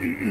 mm-hmm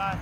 Vai.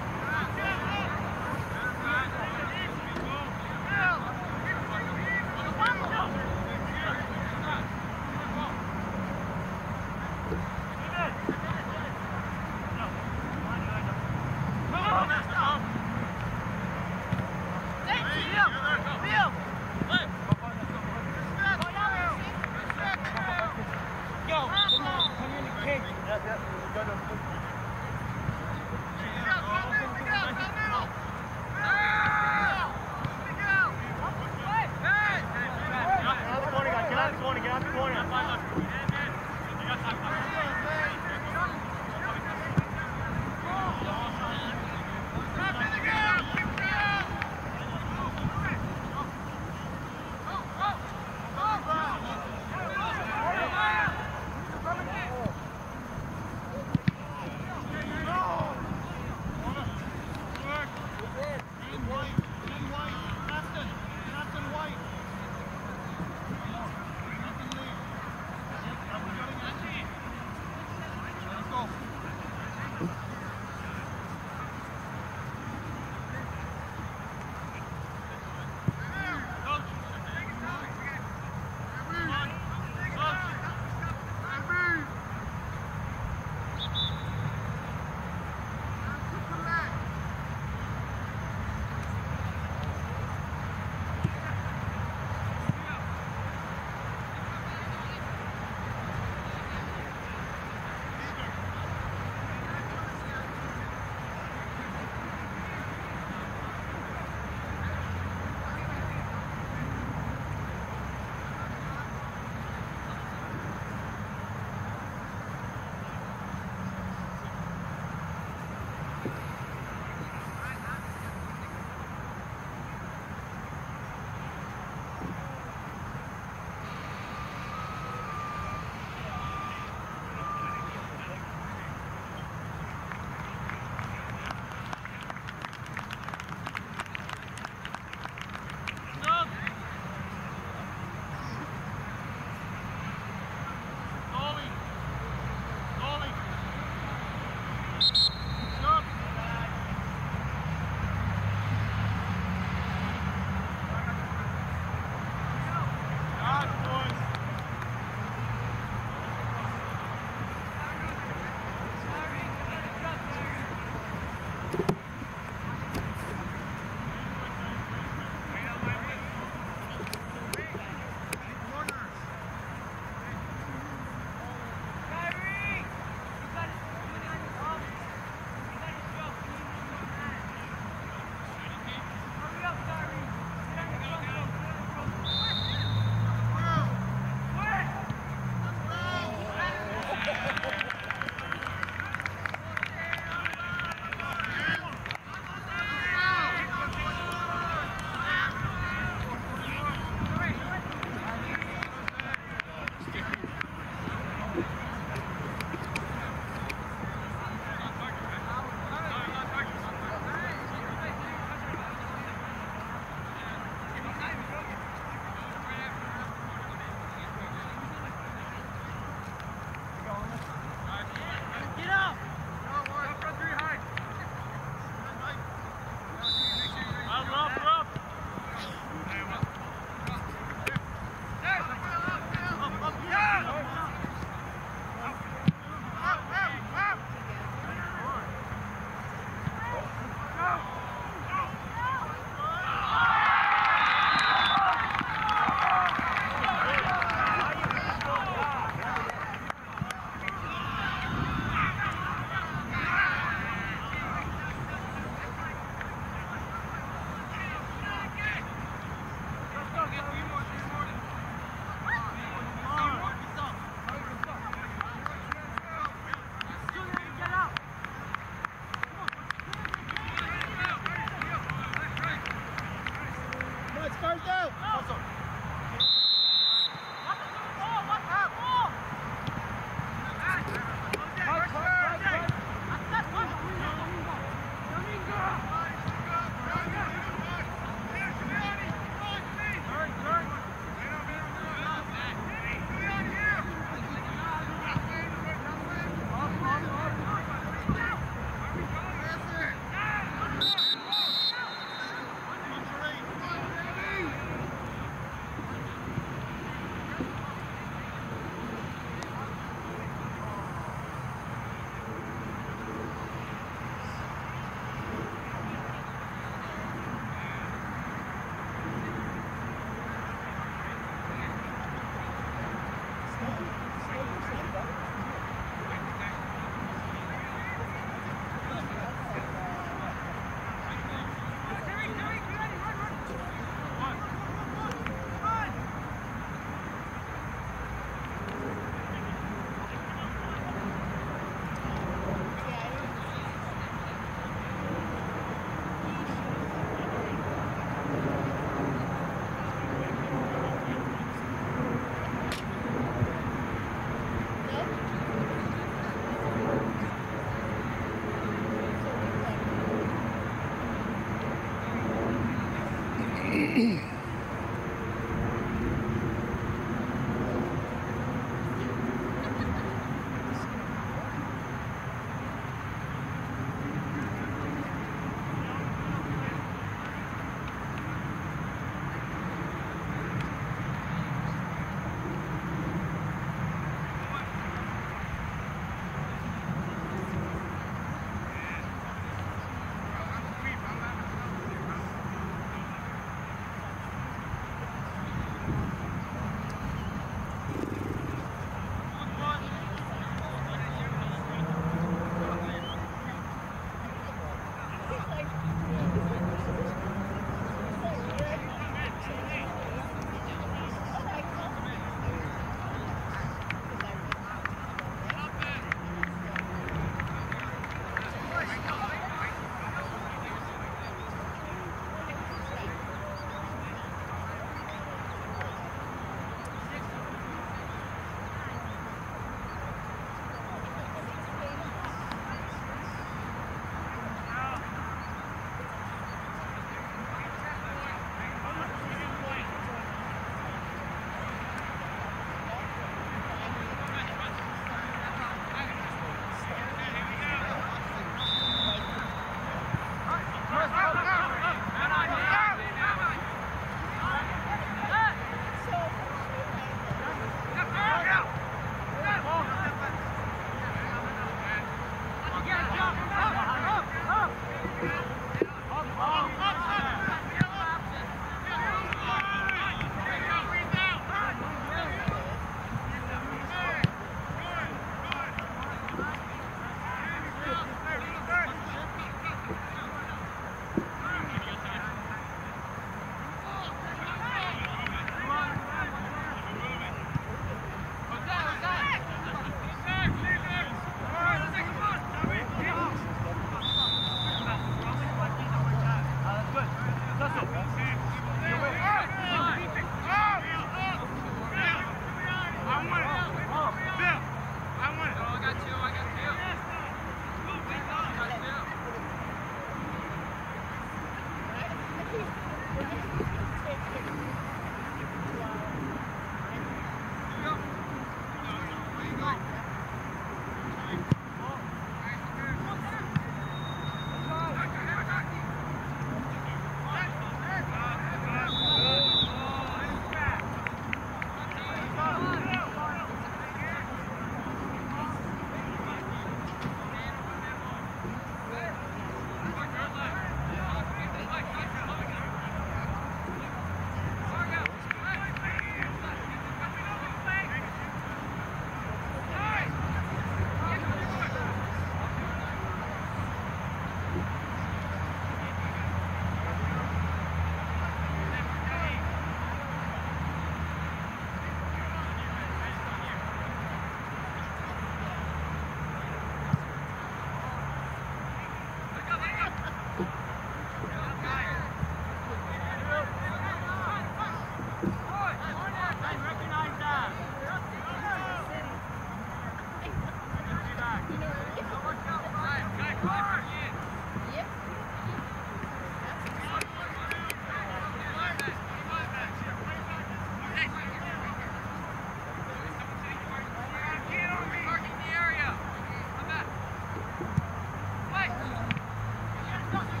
Lorenzo, Lorenzo,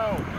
go.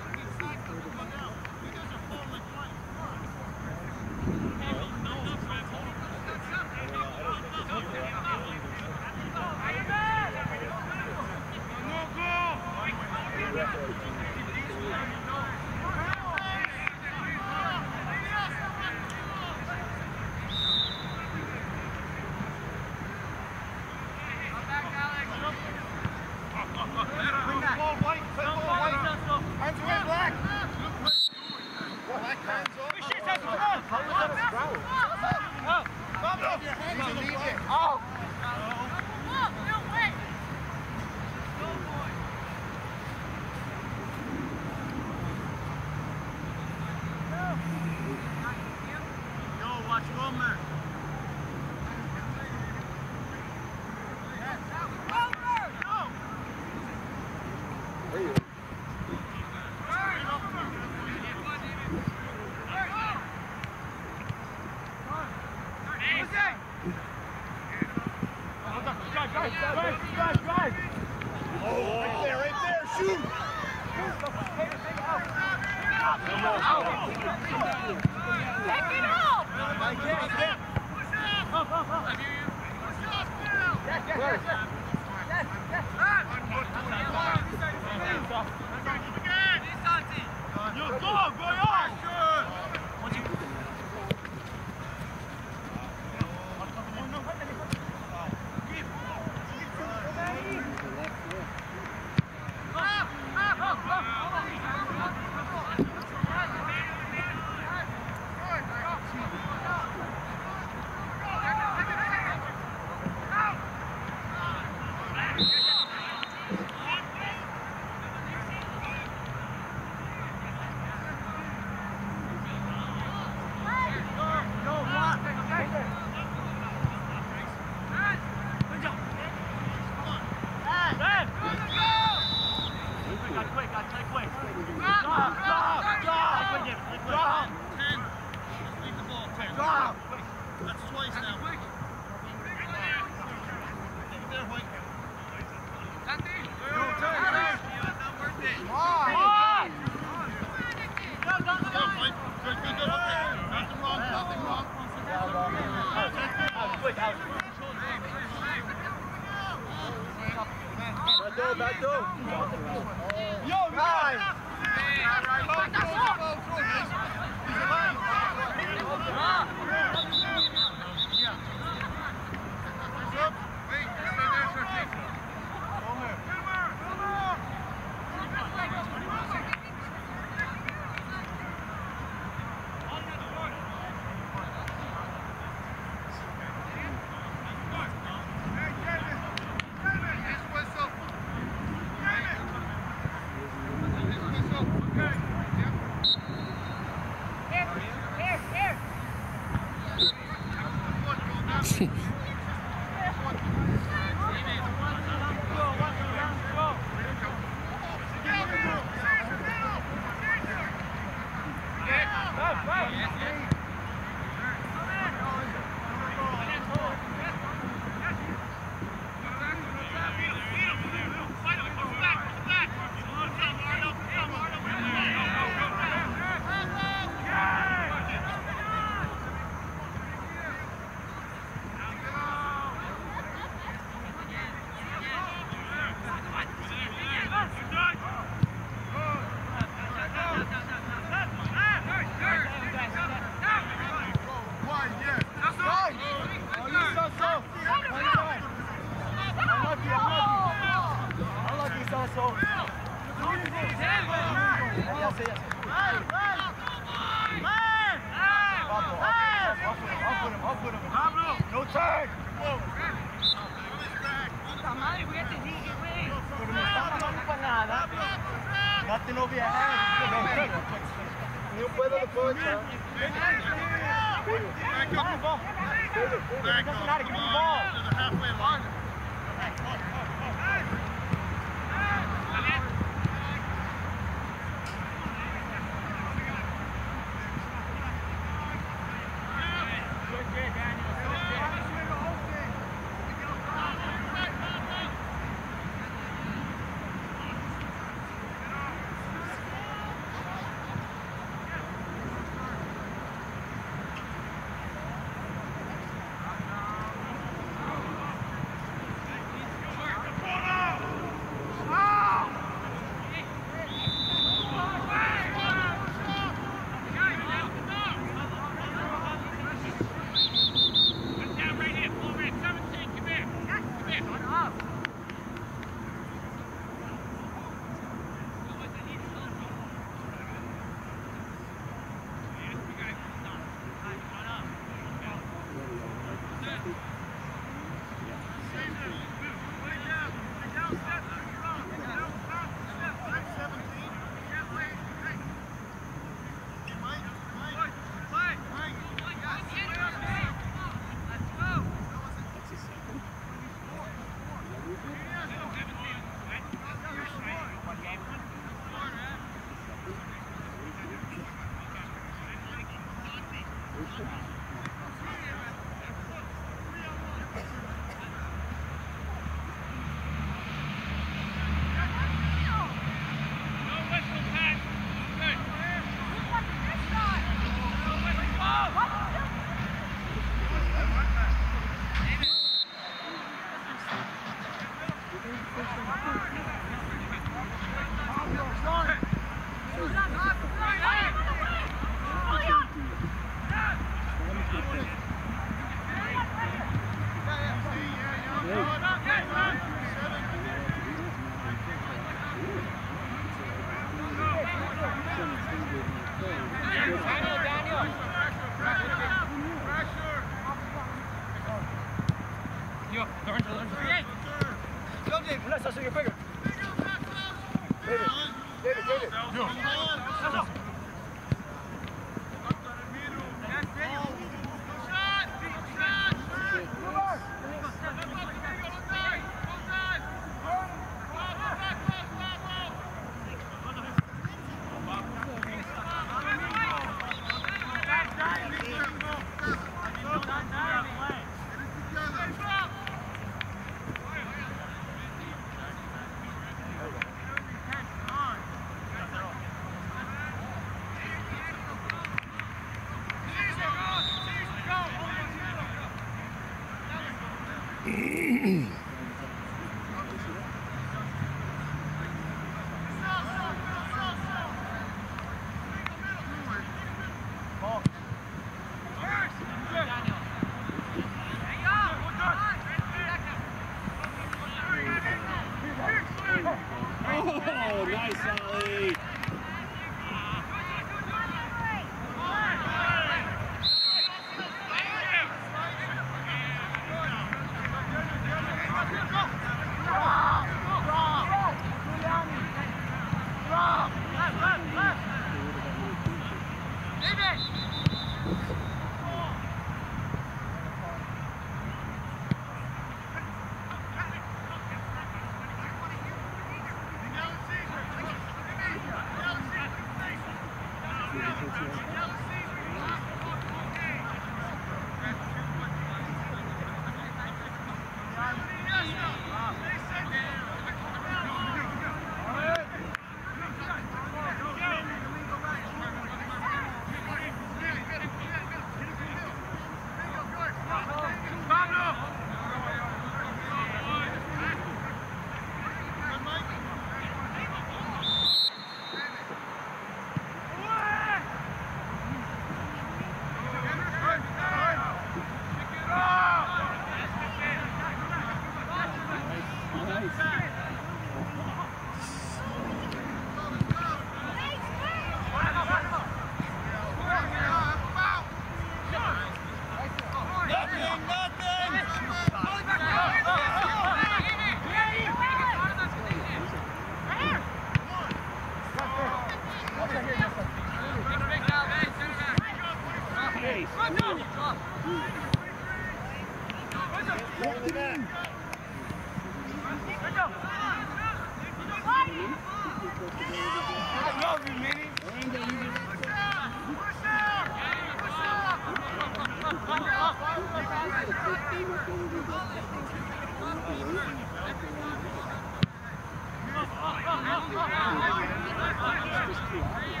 Job,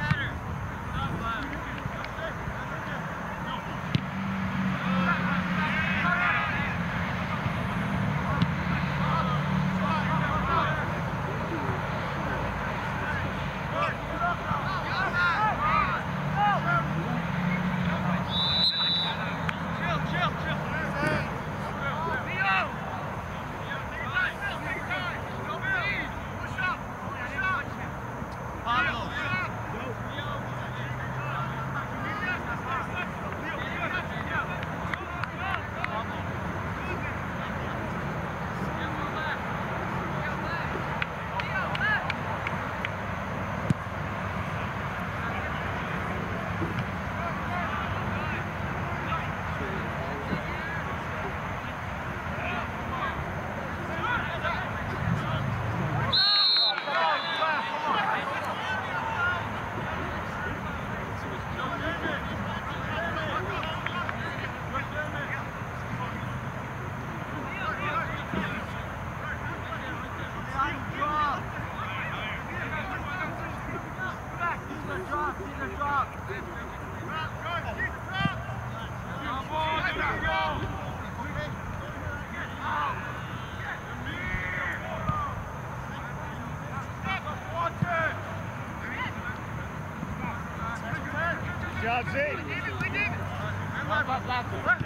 Blackwood.